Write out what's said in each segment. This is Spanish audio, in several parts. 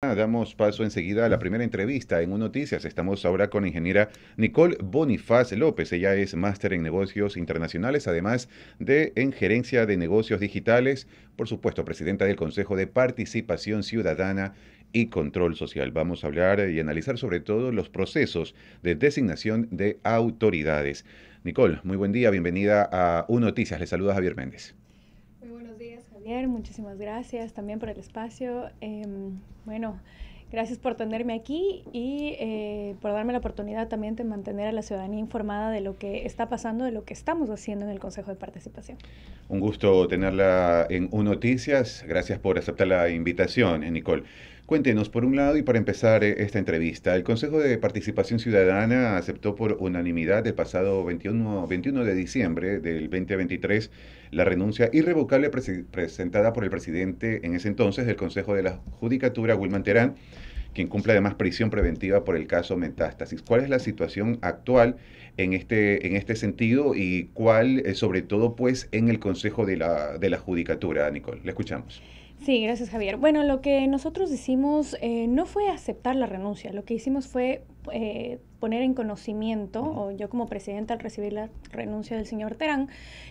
Damos paso enseguida a la primera entrevista en Un Noticias. Estamos ahora con la ingeniera Nicole Bonifaz López. Ella es máster en negocios internacionales, además de en gerencia de negocios digitales, por supuesto, presidenta del Consejo de Participación Ciudadana y Control Social. Vamos a hablar y analizar sobre todo los procesos de designación de autoridades. Nicole, muy buen día, bienvenida a Un Noticias. Le saluda Javier Méndez. Muchísimas gracias también por el espacio. Em, bueno, gracias por tenerme aquí y eh, por darme la oportunidad también de mantener a la ciudadanía informada de lo que está pasando, de lo que estamos haciendo en el Consejo de Participación. Un gusto tenerla en Un Noticias. Gracias por aceptar la invitación, eh, Nicole. Cuéntenos, por un lado, y para empezar eh, esta entrevista, el Consejo de Participación Ciudadana aceptó por unanimidad el pasado 21, 21 de diciembre del 2023 la renuncia irrevocable presentada por el presidente en ese entonces del Consejo de la Judicatura, Wilman Terán, quien cumple además prisión preventiva por el caso Metástasis. ¿Cuál es la situación actual en este, en este sentido y cuál, eh, sobre todo, pues, en el Consejo de la, de la Judicatura, Nicole? Le escuchamos. Sí, gracias Javier. Bueno, lo que nosotros hicimos eh, no fue aceptar la renuncia, lo que hicimos fue eh, poner en conocimiento, o yo como presidenta al recibir la renuncia del señor Terán,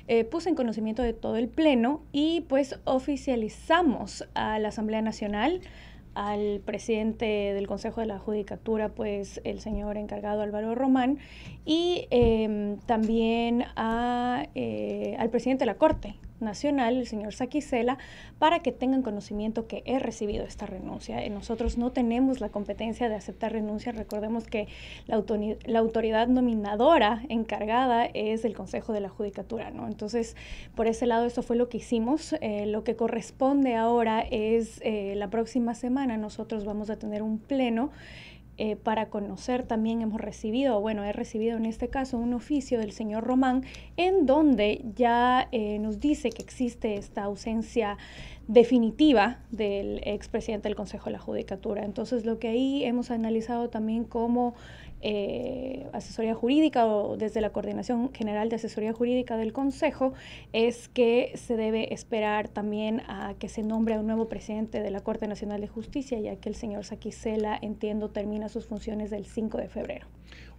eh, puse en conocimiento de todo el Pleno y pues oficializamos a la Asamblea Nacional, al presidente del Consejo de la Judicatura, pues el señor encargado Álvaro Román, y em, también a, al presidente de la Corte, Nacional, el señor Saquicela, para que tengan conocimiento que he recibido esta renuncia. Eh, nosotros no tenemos la competencia de aceptar renuncia. Recordemos que la, la autoridad nominadora encargada es el Consejo de la Judicatura, ¿no? Entonces, por ese lado, eso fue lo que hicimos. Eh, lo que corresponde ahora es eh, la próxima semana nosotros vamos a tener un pleno eh, para conocer también hemos recibido, bueno, he recibido en este caso un oficio del señor Román en donde ya eh, nos dice que existe esta ausencia definitiva del expresidente del Consejo de la Judicatura. Entonces, lo que ahí hemos analizado también como eh, asesoría jurídica o desde la Coordinación General de Asesoría Jurídica del Consejo es que se debe esperar también a que se nombre a un nuevo presidente de la Corte Nacional de Justicia, ya que el señor Saquicela, entiendo, termina sus funciones el 5 de febrero.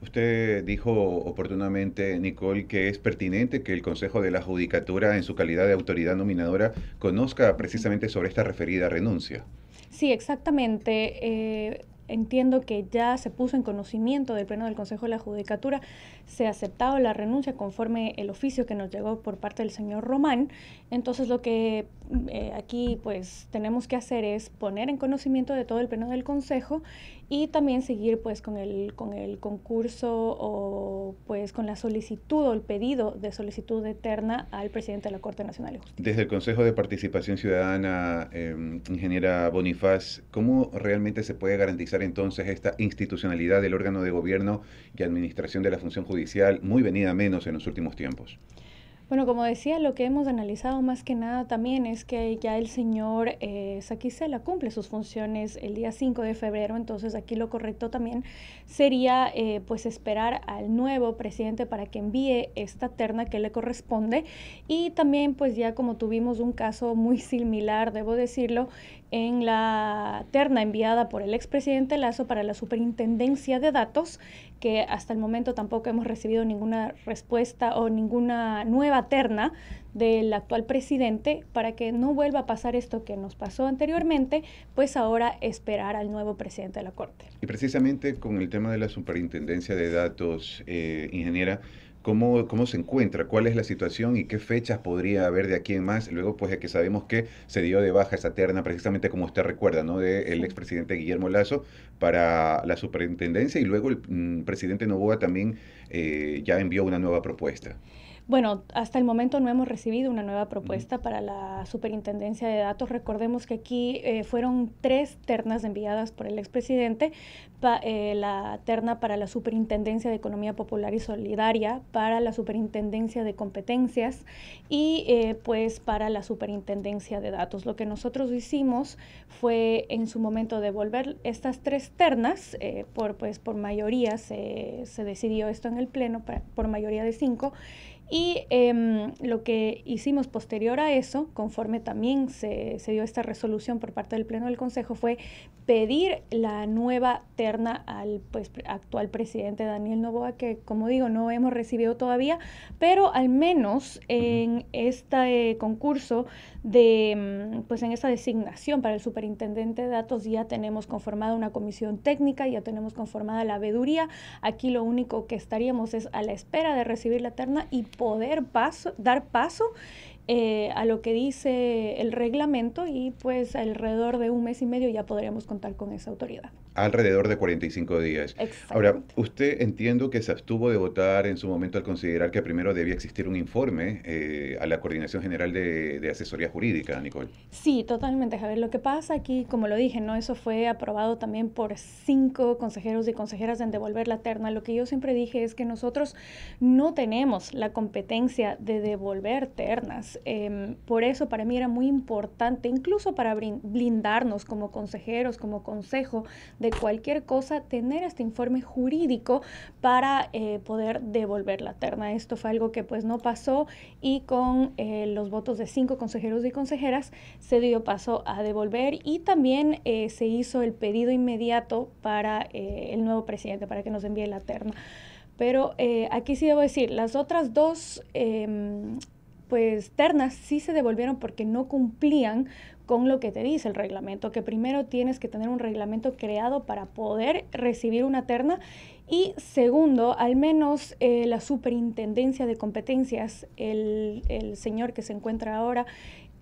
Usted dijo oportunamente, Nicole, que es pertinente que el Consejo de la Judicatura, en su calidad de autoridad nominadora, conozca precisamente sobre esta referida renuncia. Sí, exactamente. Eh, entiendo que ya se puso en conocimiento del Pleno del Consejo de la Judicatura, se ha aceptado la renuncia conforme el oficio que nos llegó por parte del señor Román. Entonces lo que eh, aquí pues tenemos que hacer es poner en conocimiento de todo el Pleno del Consejo y también seguir pues con el, con el concurso o pues con la solicitud o el pedido de solicitud eterna al presidente de la Corte Nacional de Justicia. Desde el Consejo de Participación Ciudadana, eh, ingeniera Bonifaz, ¿cómo realmente se puede garantizar entonces esta institucionalidad del órgano de gobierno y administración de la función judicial muy venida menos en los últimos tiempos? Bueno, como decía, lo que hemos analizado más que nada también es que ya el señor eh, Saquicela cumple sus funciones el día 5 de febrero, entonces aquí lo correcto también sería eh, pues esperar al nuevo presidente para que envíe esta terna que le corresponde y también pues ya como tuvimos un caso muy similar, debo decirlo, en la terna enviada por el expresidente Lazo para la superintendencia de datos, que hasta el momento tampoco hemos recibido ninguna respuesta o ninguna nueva terna del actual presidente para que no vuelva a pasar esto que nos pasó anteriormente, pues ahora esperar al nuevo presidente de la Corte. Y precisamente con el tema de la superintendencia de datos, eh, ingeniera, ¿Cómo, ¿Cómo se encuentra? ¿Cuál es la situación y qué fechas podría haber de aquí en más? Luego, pues, de que sabemos que se dio de baja esa terna, precisamente como usted recuerda, ¿no? Del expresidente Guillermo Lazo para la superintendencia y luego el mm, presidente Novoa también eh, ya envió una nueva propuesta. Bueno, hasta el momento no hemos recibido una nueva propuesta para la superintendencia de datos. Recordemos que aquí eh, fueron tres ternas enviadas por el expresidente, eh, la terna para la superintendencia de economía popular y solidaria, para la superintendencia de competencias y eh, pues para la superintendencia de datos. Lo que nosotros hicimos fue en su momento devolver estas tres ternas, por, pues, por mayoría se, se decidió esto en el Pleno, por mayoría de cinco, y em, lo que hicimos posterior a eso, conforme también se, se, dio esta resolución por parte del Pleno del Consejo, fue pedir la nueva terna al pues, actual presidente Daniel Novoa, que como digo, no hemos recibido todavía, pero al menos en este concurso de, mm, pues en esta designación para el superintendente de datos ya tenemos conformada una comisión técnica, ya tenemos conformada la veeduría. Aquí lo único que estaríamos es a la espera de recibir la terna y poder paso, dar paso eh, a lo que dice el reglamento y pues alrededor de un mes y medio ya podríamos contar con esa autoridad alrededor de 45 días. Ahora, usted entiendo que se abstuvo de votar en su momento al considerar que primero debía existir un informe eh, a la Coordinación General de, Asesoría Jurídica, Nicole. Sí, totalmente, Javier. Lo que pasa aquí, como lo dije, no eso fue aprobado también por cinco consejeros y consejeras en devolver la terna. Lo que yo siempre dije es que nosotros no tenemos la competencia de devolver ternas. Em, por eso para mí era muy importante, incluso para blindarnos como consejeros, como consejo, de cualquier cosa, tener este informe jurídico para eh, poder devolver la terna. Esto fue algo que pues no pasó y con eh, los votos de cinco consejeros y consejeras se dio paso a devolver y también eh, se hizo el pedido inmediato para el nuevo presidente para que nos envíe la terna. Pero aquí sí debo decir, las otras dos em, pues ternas sí se devolvieron porque no cumplían con lo que te dice el reglamento, que primero tienes que tener un reglamento creado para poder recibir una terna y segundo, al menos eh, la superintendencia de competencias, el, señor que se encuentra ahora,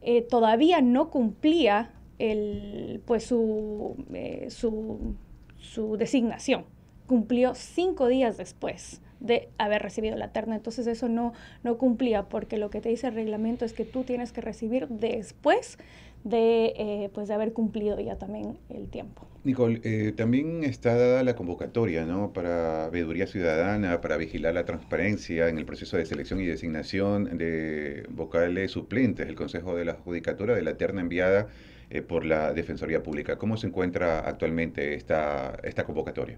eh, todavía no cumplía el, pues su, eh, su, su designación. Cumplió cinco días después de haber recibido la terna. Entonces eso no, no cumplía porque lo que te dice el reglamento es que tú tienes que recibir después de, eh, pues de haber cumplido ya también el tiempo. Nicole, eh, también está dada la convocatoria ¿no? para veeduría ciudadana, para vigilar la transparencia en el proceso de selección y designación de vocales suplentes del Consejo de la Judicatura de la terna enviada eh, por la Defensoría Pública. ¿Cómo se encuentra actualmente esta, esta convocatoria?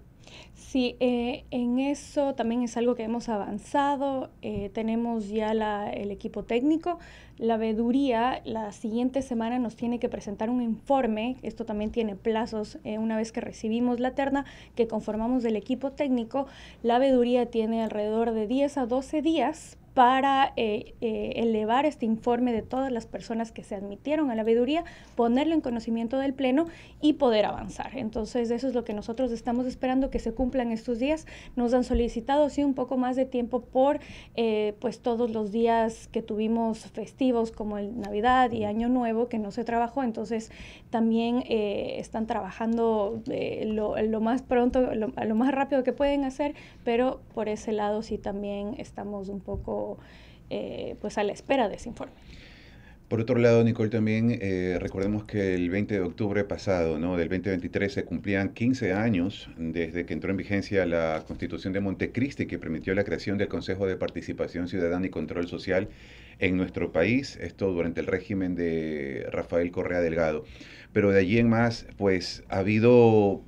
Sí, eh, en eso también es algo que hemos avanzado. Eh, tenemos ya la, el equipo técnico. La veeduría la siguiente semana nos tiene que presentar un informe. Esto también tiene plazos. una vez que recibimos la terna que conformamos del equipo técnico, la veeduría tiene alrededor de 10 a 12 días para eh, eh, elevar este informe de todas las personas que se admitieron a la veeduría, ponerlo en conocimiento del Pleno y poder avanzar. Entonces, eso es lo que nosotros estamos esperando que se cumplan estos días. Nos han solicitado, sí, un poco más de tiempo por eh, pues todos los días que tuvimos festivos como el Navidad y Año Nuevo, que no se trabajó. Entonces, también están trabajando lo, más pronto, lo, lo más rápido que pueden hacer, pero por ese lado sí también estamos un poco eh, pues a la espera de ese informe. Por otro lado, Nicole, también eh, recordemos que el 20 de octubre pasado, ¿no? del 2023, se cumplían 15 años desde que entró en vigencia la Constitución de Montecristi, que permitió la creación del Consejo de Participación Ciudadana y Control Social en nuestro país, esto durante el régimen de Rafael Correa Delgado. Pero de allí en más, pues ha habido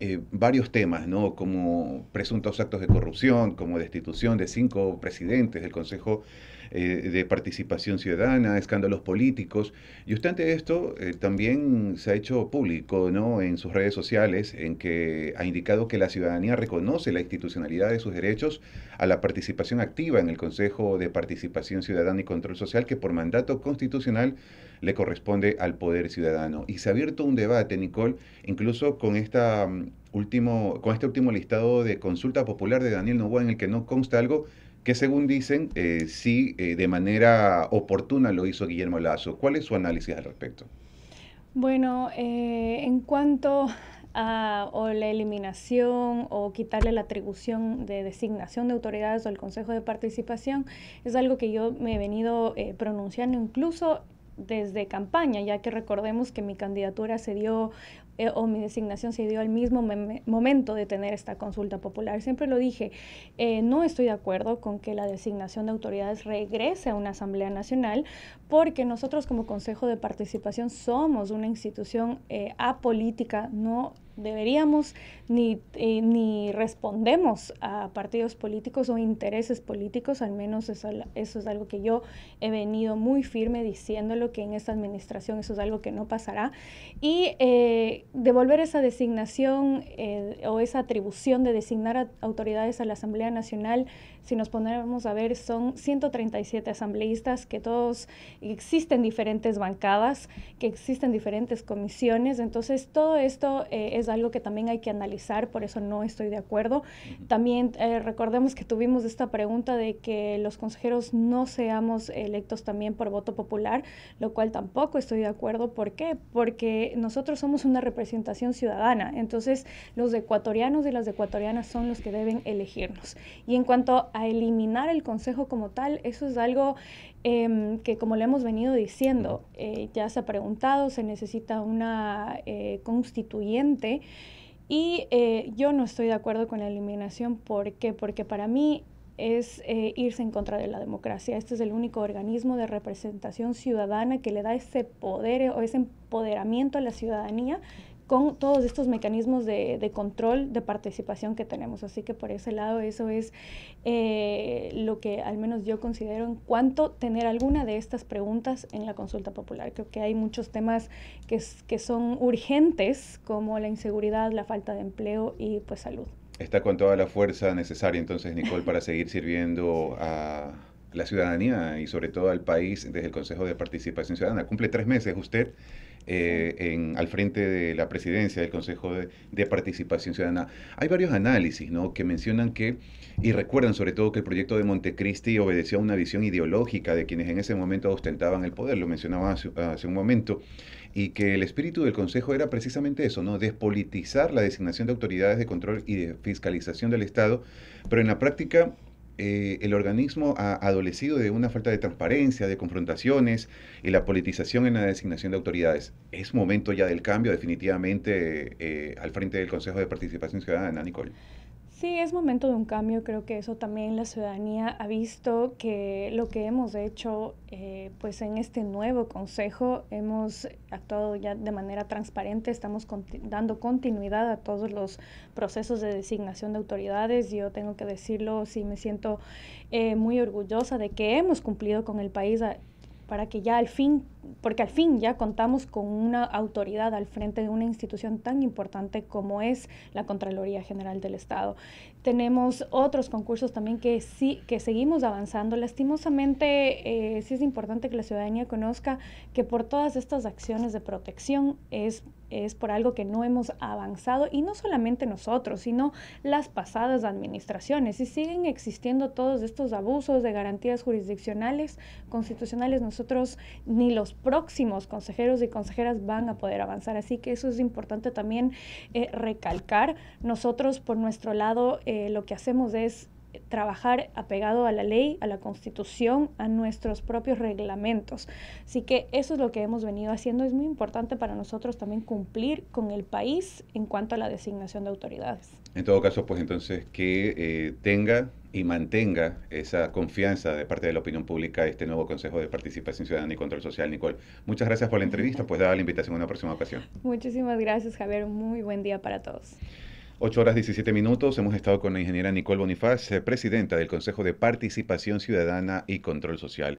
eh, varios temas, ¿no? como presuntos actos de corrupción, como destitución de cinco presidentes del Consejo eh, de Participación Ciudadana, escándalos políticos. Y obstante esto, eh, también se ha hecho público ¿no? en sus redes sociales, en que ha indicado que la ciudadanía reconoce la institucionalidad de sus derechos a la participación activa en el Consejo de Participación Ciudadana y Control Social, que por mandato constitucional le corresponde al poder ciudadano. Y se ha abierto un debate, Nicole, incluso con, esta, mm, último, con este último listado de consulta popular de Daniel Novoa en el que no consta algo que según dicen, eh, sí, eh, de manera oportuna lo hizo Guillermo Lazo. ¿Cuál es su análisis al respecto? Bueno, eh, en cuanto a o la eliminación o quitarle la atribución de designación de autoridades al Consejo de Participación, es algo que yo me he venido pronunciando incluso desde campaña, ya que recordemos que mi candidatura se dio eh, o mi designación se dio al mismo momento de tener esta consulta popular. Siempre lo dije, eh, no estoy de acuerdo con que la designación de autoridades regrese a una Asamblea Nacional, porque nosotros como Consejo de Participación somos una institución eh, apolítica, no deberíamos ni, eh, ni respondemos a partidos políticos o intereses políticos, al menos eso, eso, es algo que yo he venido muy firme diciéndolo, que en esta administración eso es algo que no pasará. Y eh, devolver esa designación eh, o esa atribución de designar autoridades a la Asamblea Nacional, si nos ponemos a ver, son 137 asambleístas que todos existen diferentes bancadas, que existen diferentes comisiones, entonces todo esto es algo que también hay que analizar, por eso no estoy de acuerdo. También eh, recordemos que tuvimos esta pregunta de que los consejeros no seamos electos también por voto popular, lo cual tampoco estoy de acuerdo. ¿Por qué? Porque nosotros somos una representación ciudadana, entonces los ecuatorianos y las ecuatorianas son los que deben elegirnos. Y en cuanto a eliminar el consejo como tal, eso es algo Em, que como le hemos venido diciendo, eh, ya se ha preguntado, se necesita una eh, constituyente y eh, yo no estoy de acuerdo con la eliminación. Porque para mí es irse en contra de la democracia. Este es el único organismo de representación ciudadana que le da ese poder o ese empoderamiento a la ciudadanía con todos estos mecanismos de, control, de participación que tenemos. Así que por ese lado eso es eh, lo que al menos yo considero en cuanto tener alguna de estas preguntas en la consulta popular. Creo que hay muchos temas que, que son urgentes como la inseguridad, la falta de empleo y pues salud. Está con toda la fuerza necesaria entonces, Nicole, para seguir sirviendo a la ciudadanía y sobre todo al país desde el Consejo de Participación Ciudadana. Cumple tres meses usted eh, en, al frente de la presidencia del Consejo de, Participación Ciudadana. Hay varios análisis ¿no? que mencionan que, y recuerdan sobre todo que el proyecto de Montecristi obedeció a una visión ideológica de quienes en ese momento ostentaban el poder, lo mencionaba hace, hace un momento, y que el espíritu del Consejo era precisamente eso, ¿no? despolitizar la designación de autoridades de control y de fiscalización del Estado, pero en la práctica eh, el organismo ha adolecido de una falta de transparencia, de confrontaciones y la politización en la designación de autoridades. Es momento ya del cambio definitivamente eh, al frente del Consejo de Participación Ciudadana, Nicole. Sí, es momento de un cambio. Creo que eso también la ciudadanía ha visto que lo que hemos hecho, eh, pues en este nuevo consejo hemos actuado ya de manera transparente. Estamos dando continuidad a todos los procesos de designación de autoridades. Yo tengo que decirlo, sí me siento eh, muy orgullosa de que hemos cumplido con el país para que ya al fin, porque al fin ya contamos con una autoridad al frente de una institución tan importante como es la Contraloría General del Estado. Tenemos otros concursos también que sí, que seguimos avanzando. Lastimosamente, eh, sí es importante que la ciudadanía conozca que por todas estas acciones de protección es es por algo que no hemos avanzado y no solamente nosotros, sino las pasadas administraciones. Y siguen existiendo todos estos abusos de garantías jurisdiccionales, constitucionales. Nosotros ni los próximos consejeros y consejeras van a poder avanzar. Así que eso es importante también eh, recalcar. Nosotros por nuestro lado eh, lo que hacemos es trabajar apegado a la ley, a la constitución, a nuestros propios reglamentos. Así que eso es lo que hemos venido haciendo. Es muy importante para nosotros también cumplir con el país en cuanto a la designación de autoridades. En todo caso, pues entonces que eh, tenga y mantenga esa confianza de parte de la opinión pública este nuevo Consejo de Participación Ciudadana y Control Social. Nicole, muchas gracias por la entrevista, pues dada la invitación en una próxima ocasión. Muchísimas gracias, Javier. muy buen día para todos. 8 horas 17 minutos. Hemos estado con la ingeniera Nicole Bonifaz, presidenta del Consejo de Participación Ciudadana y Control Social.